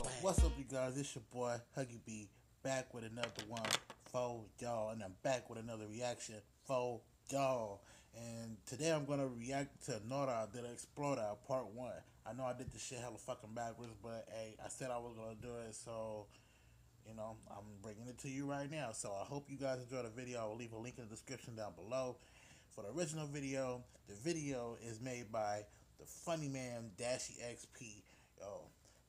Yo, what's up, you guys? It's your boy Huggee B back with another one for y'all, and I'm back with another reaction for y'all. And today I'm gonna react to Nora the Explorah Part One. I know I did this shit hella fucking backwards, but hey, I said I was gonna do it, so you know I'm bringing it to you right now. So I hope you guys enjoy the video. I will leave a link in the description down below for the original video. The video is made by the funny man Dashie XP. Yo,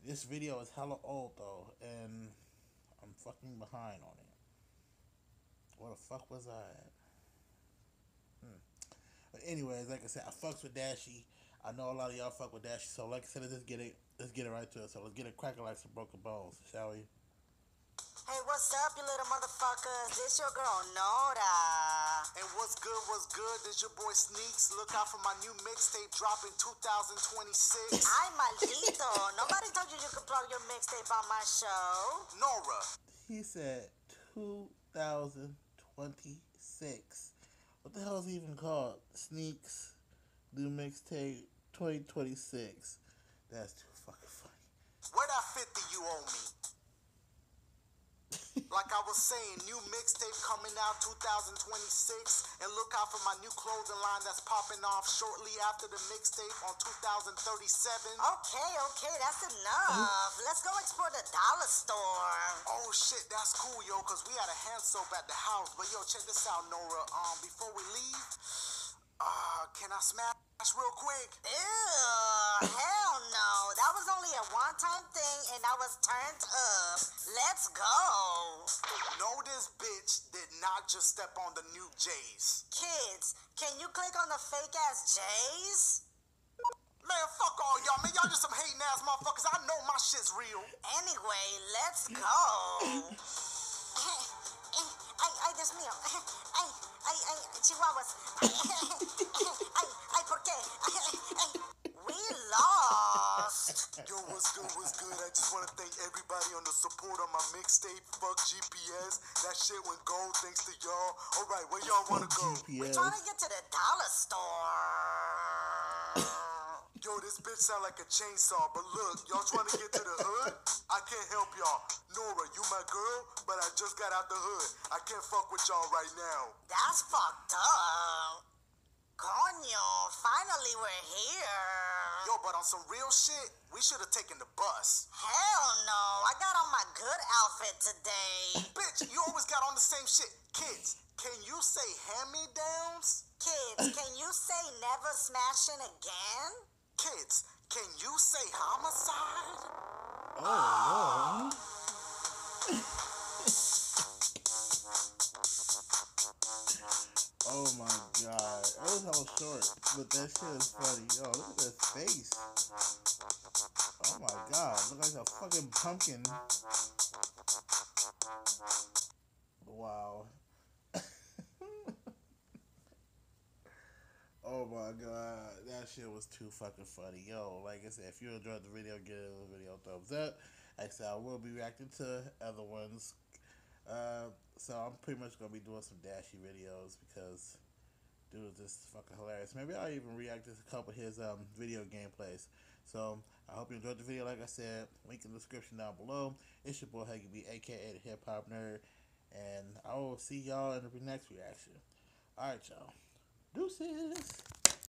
this video is hella old though, and I'm fucking behind on it. Where the fuck was I at? Hmm. But anyways, like I said, I fucks with Dashie. I know a lot of y'all fuck with Dashie, so like I said, let's get it. Let's get it right to it. So let's get it cracking like some broken bones, shall we? Hey, what's up, you little motherfuckers? This your girl Nora. And what's good, what's good? This your boy Sneaks. Look out for my new mixtape dropping 2026. Ay, maldito. Nobody told you you could plug your mixtape on my show. Nora. He said 2026. What the hell is he even called? Sneaks, new mixtape 2026. That's too fucking funny. Where that 50 you owe me? Like I was saying, new mixtape coming out 2026. And look out for my new clothing line that's popping off shortly after the mixtape on 2037. Okay, okay, that's enough. Let's go explore the dollar store. Oh shit, that's cool, yo, cause we had a hand soap at the house. But yo, check this out, Nora. Um, before we leave, uh, can I smash real quick? Ew, hell no. That was only a one-time thing and I was turned up. Let's go. No, this bitch did not just step on the new J's. Kids, can you click on the fake-ass J's? Man, fuck all y'all. Man, y'all just some hating ass motherfuckers. I know my shit's real. Anyway, let's go. ay, ay, Dios mío. Ay, ay, ay, chihuahuas. what's good, what's good? I just want to thank everybody on the support on my mixtape. Fuck GPS. That shit went gold thanks to y'all. All right, where y'all want to go? We're trying to get to the dollar store. Yo, this bitch sound like a chainsaw, but look, y'all trying to get to the hood? I can't help y'all. Nora, you my girl, but I just got out the hood. I can't fuck with y'all right now. That's fucked up. Coño, finally we're here. Yo, but on some real shit, we should have taken the bus. Hell no, I got on my good outfit today. Bitch, you always got on the same shit. Kids, can you say hand-me-downs? Kids, can you say never smashing again? Kids, can you say homicide? Oh, Lord. Short, but that shit is funny. Yo, look at his face. Oh my god. Look like a fucking pumpkin. Wow. oh my god. That shit was too fucking funny. Yo, like I said, if you enjoyed the video, give the video a thumbs up. I said, I will be reacting to other ones. Uh, so I'm pretty much gonna be doing some Dashie videos because dude is just fucking hilarious. Maybe I'll even react to a couple of his um video gameplays. So I hope you enjoyed the video. Like I said, link in the description down below. It's your boy Huggee B, aka the Hip Hop Nerd, and I will see y'all in the next reaction. All right, y'all. Deuces.